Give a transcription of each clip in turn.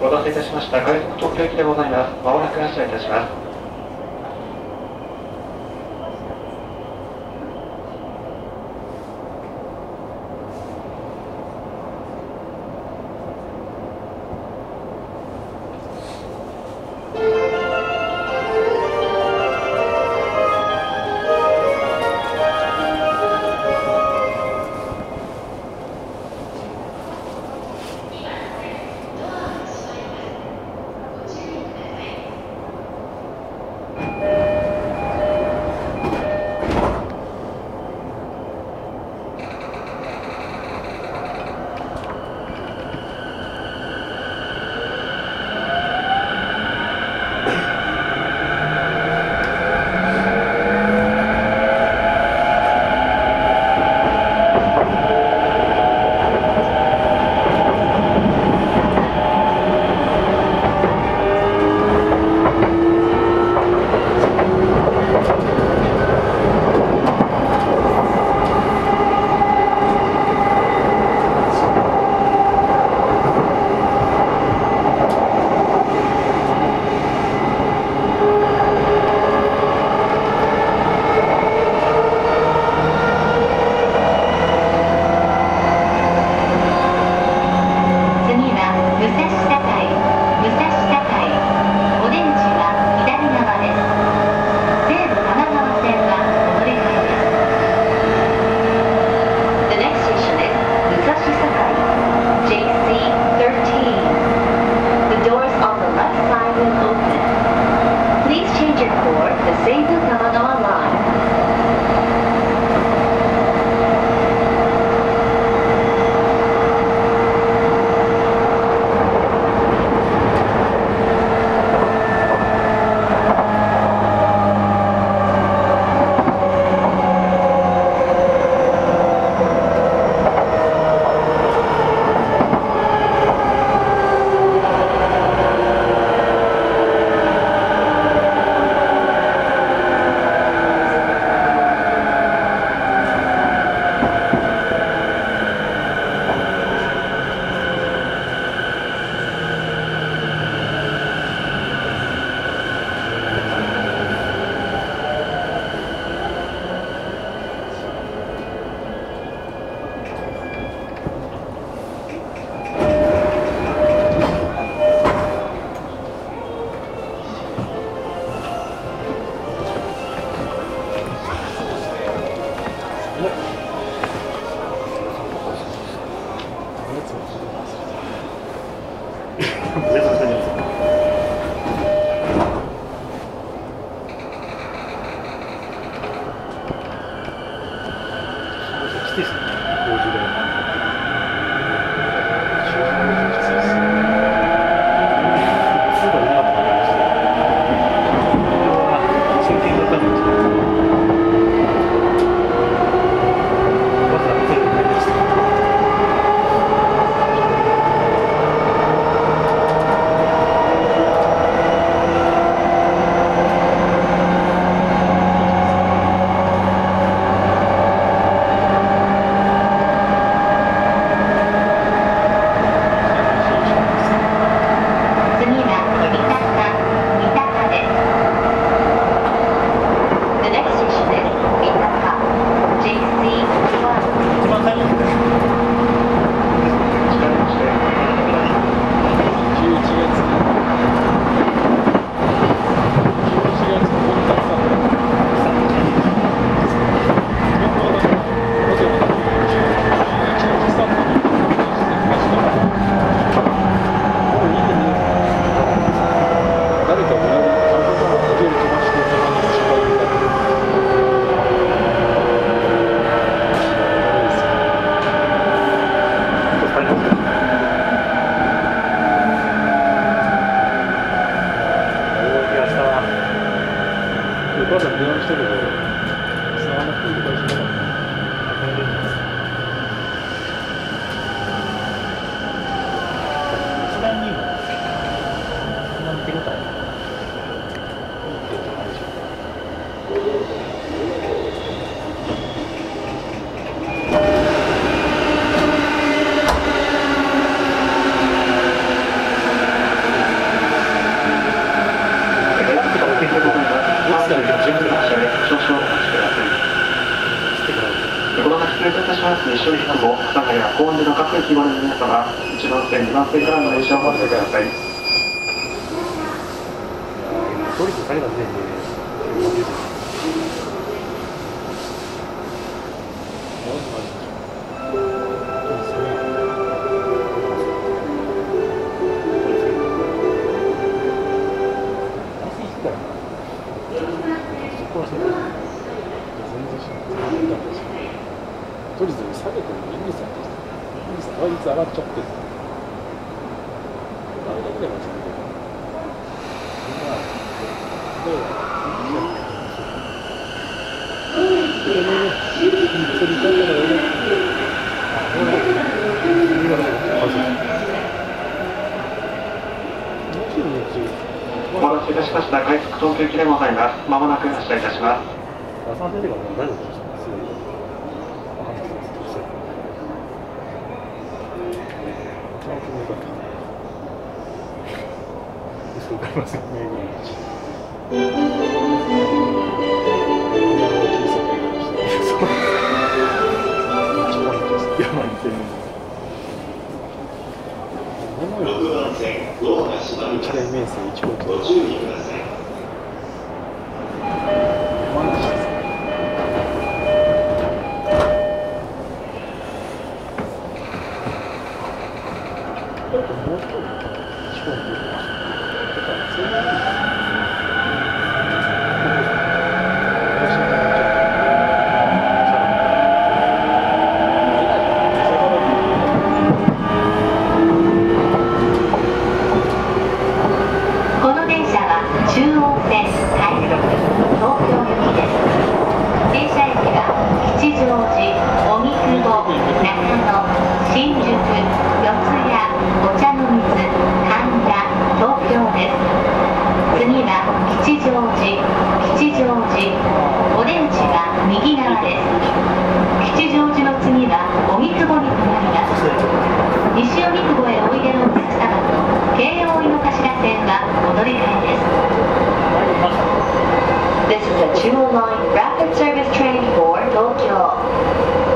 お待たせいたしました。外国東京行きでございます。まもなく発車いたします。阪市西尾飛行高円寺の各駅までの皆様1番線2番線からの練習を待ってください。お待たせいたしました。快速東京行きでございます。まもなく発車いたします。すぐ買いますよね。やばいって1台目ですね1号機209 Rapid Service Train for Tokyo.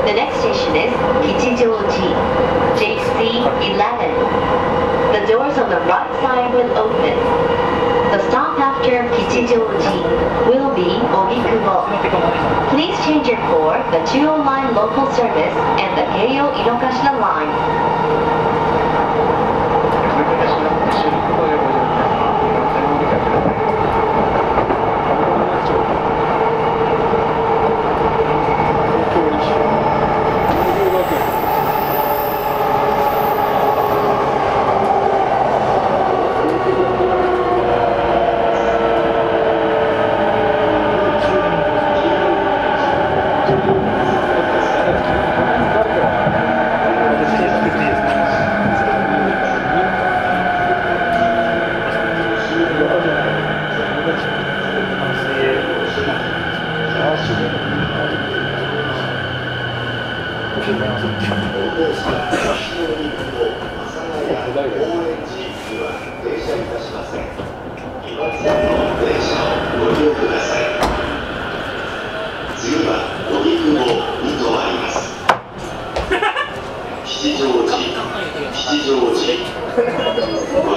The next station is Kichijoji, JC11. The doors on the right side will open. The stop after Kichijoji will be Ogikubo. Please change your for the 209 local service and the Keio Inokashima line. 吉祥寺吉祥寺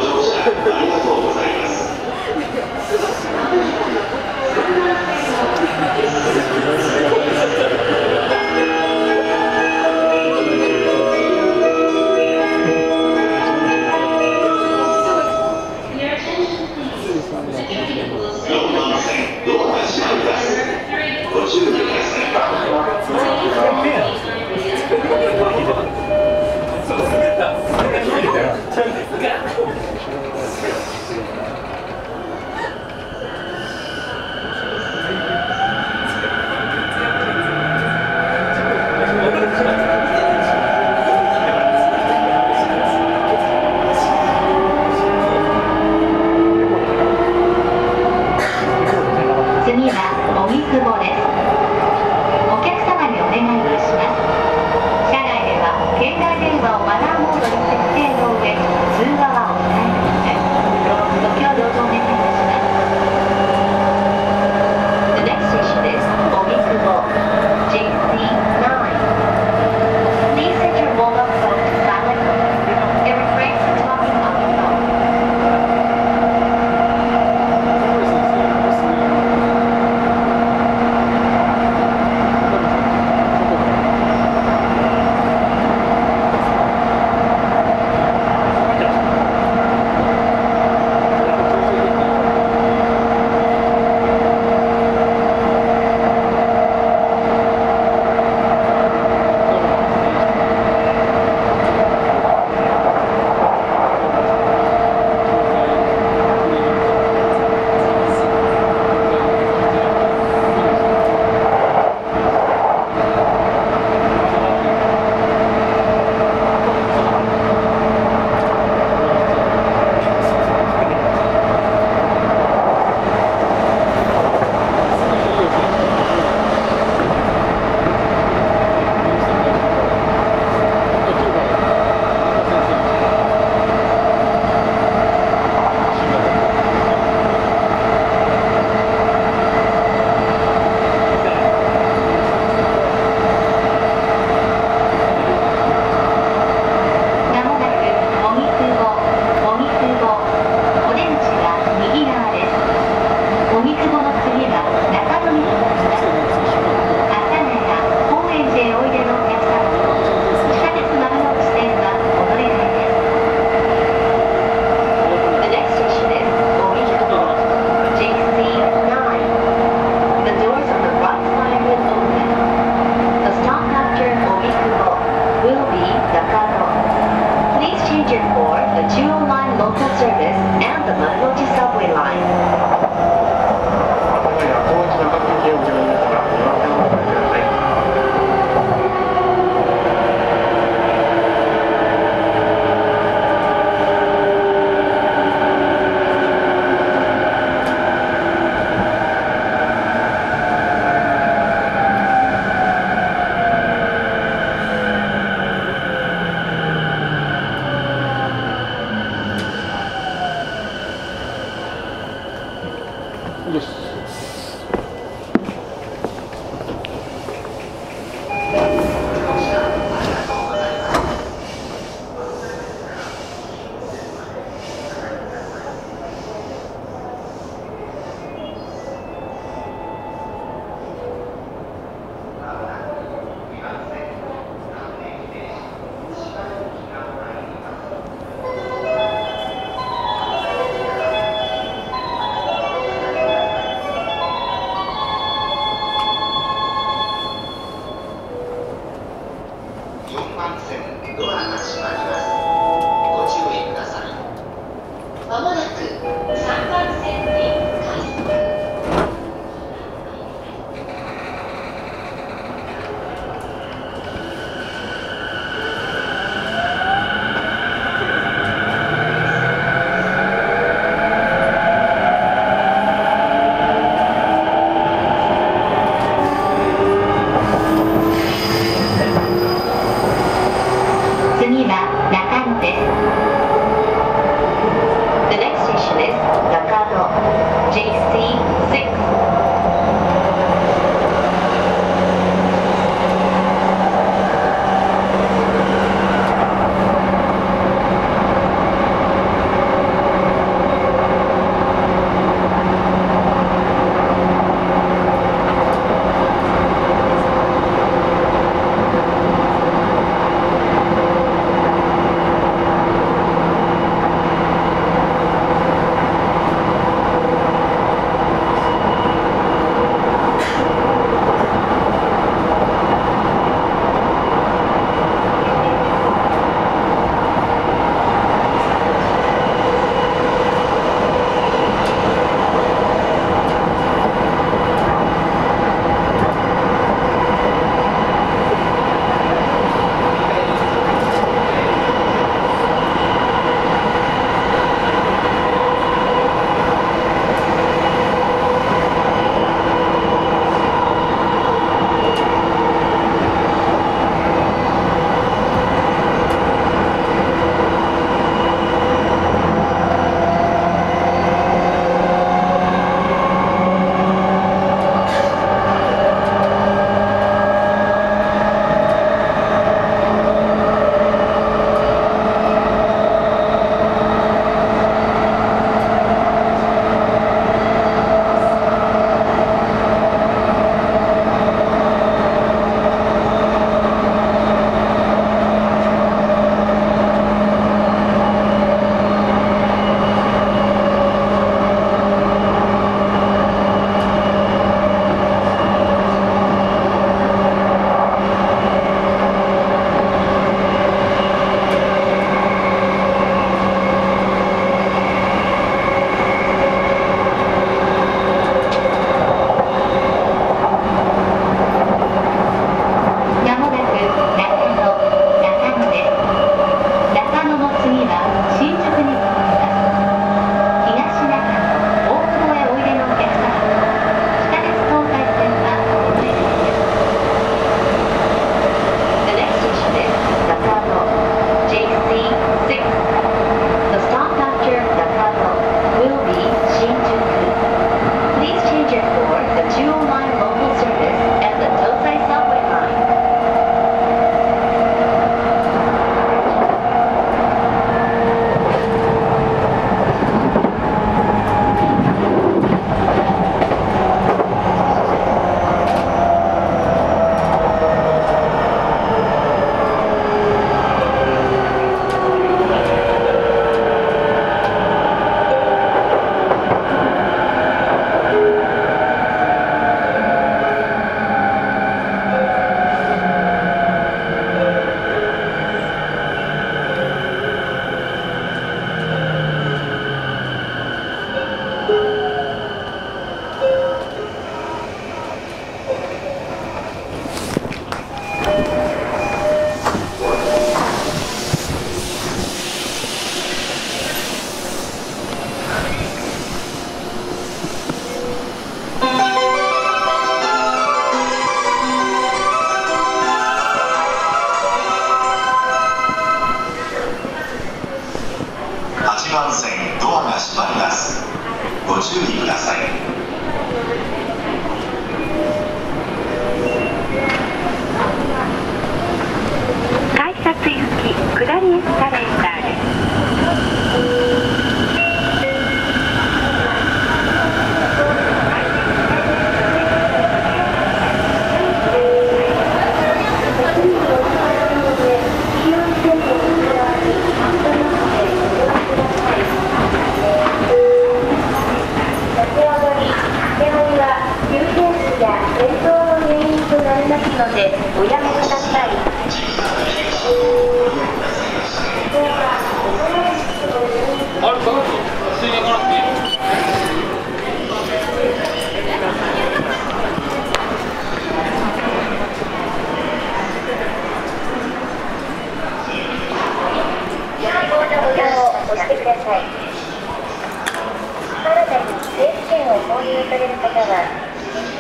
購入される方は、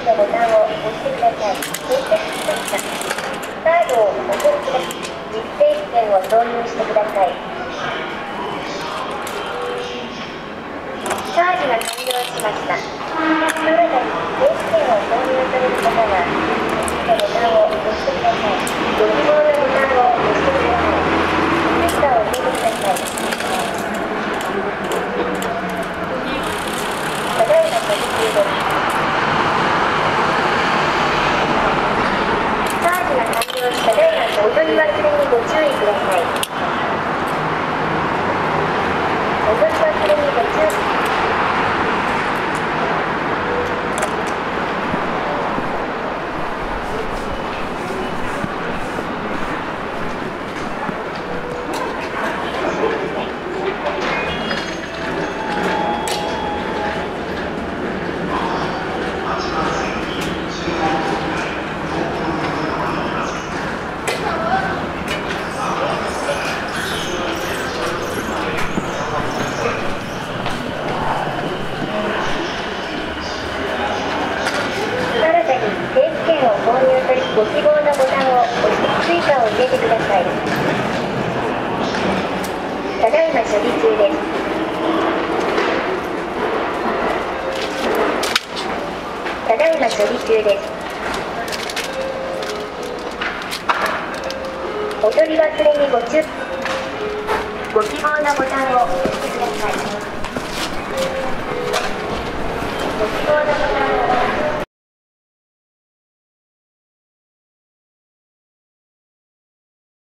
のボタンを押してください。到着しました。カードをお取りください。実定券を導入してください。チャージが完了しました。新たに定期券を購入される方は、のボタンを押してください。ご希望のボタンを押してください。 Suicaを入れてください。ただいま取り中です。チャージが完了したただいまお取り忘れにご注意ください。お取り忘れにご注意。新たに定期券を購入するご希望のボタンを押して追加を入れてください。ただいま処理中です。ただいま処理中です。お取り忘れにご注ご希望のボタンを押してください。ご希望のボタンを